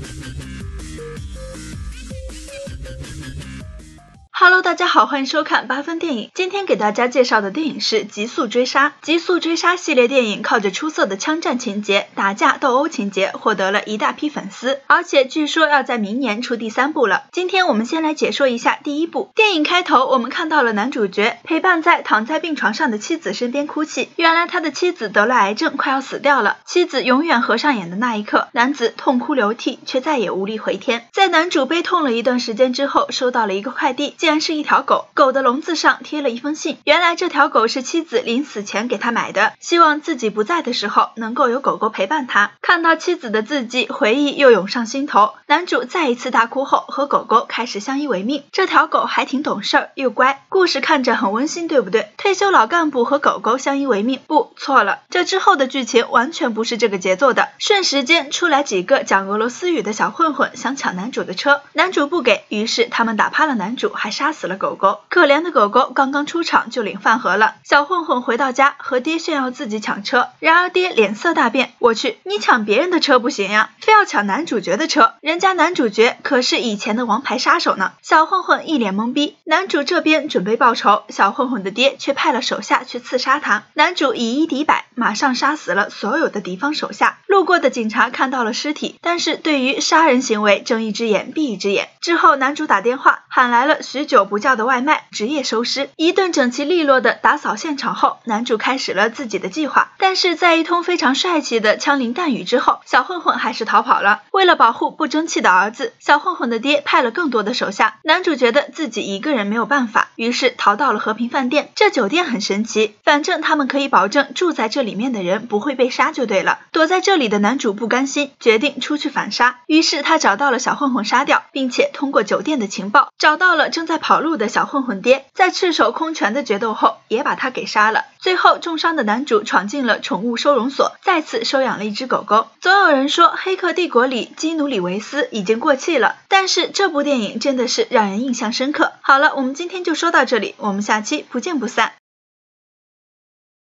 Thank you. 大家好，欢迎收看八分电影。今天给大家介绍的电影是《极速追杀》。《极速追杀》系列电影靠着出色的枪战情节、打架斗殴情节，获得了一大批粉丝，而且据说要在明年出第三部了。今天我们先来解说一下第一部。电影开头，我们看到了男主角陪伴在躺在病床上的妻子身边哭泣。原来他的妻子得了癌症，快要死掉了。妻子永远合上眼的那一刻，男子痛哭流涕，却再也无力回天。在男主悲痛了一段时间之后，收到了一个快递。竟然是是一条狗，狗的笼子上贴了一封信。原来这条狗是妻子临死前给他买的，希望自己不在的时候能够有狗狗陪伴他。看到妻子的字迹，回忆又涌上心头。男主再一次大哭后，和狗狗开始相依为命。这条狗还挺懂事儿，又乖。故事看着很温馨，对不对？退休老干部和狗狗相依为命，不错了。这之后的剧情完全不是这个节奏的。瞬时间出来几个讲俄罗斯语的小混混，想抢男主的车，男主不给，于是他们打趴了男主，还杀死死了。狗狗，可怜的狗狗刚刚出场就领饭盒了。小混混回到家和爹炫耀自己抢车，然而爹脸色大变。我去，你抢别人的车不行呀，非要抢男主角的车，人家男主角可是以前的王牌杀手呢。小混混一脸懵逼。男主这边准备报仇，小混混的爹却派了手下去刺杀他。男主以一敌百，马上杀死了所有的敌方手下。路过的警察看到了尸体，但是对于杀人行为睁一只眼闭一只眼。之后男主打电话喊来了许久不叫。的外卖，职业收尸，一顿整齐利落的打扫现场后，男主开始了自己的计划。但是在一通非常帅气的枪林弹雨之后，小混混还是逃跑了。为了保护不争气的儿子，小混混的爹派了更多的手下。男主觉得自己一个人没有办法，于是逃到了和平饭店。这酒店很神奇，反正他们可以保证住在这里里面的人不会被杀就对了。躲在这里的男主不甘心，决定出去反杀。于是他找到了小混混杀掉，并且通过酒店的情报找到了正在跑路。的小混混爹在赤手空拳的决斗后，也把他给杀了。最后重伤的男主闯进了宠物收容所，再次收养了一只狗狗。总有人说《黑客帝国》里基努里维斯已经过气了，但是这部电影真的是让人印象深刻。好了，我们今天就说到这里，我们下期不见不散。